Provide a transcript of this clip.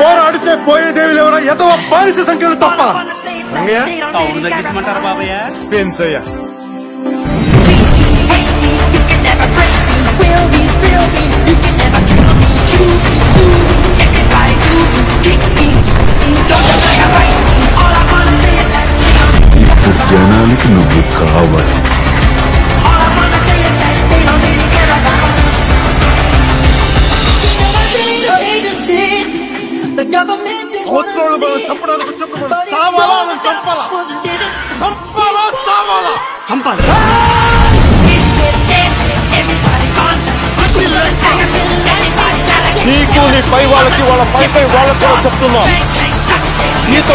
పోరాడితే పోయేదేవి లేవరా ఎంతో బానిస సంఖ్యలు తప్ప. పెంచయ్య జనానికి నువ్వు కావాలి. అవతల మనం చంపాలి? పై వాళ్ళకి వాళ్ళ పై పై వాళ్ళకి కూడా చెప్తున్నాం. నీతో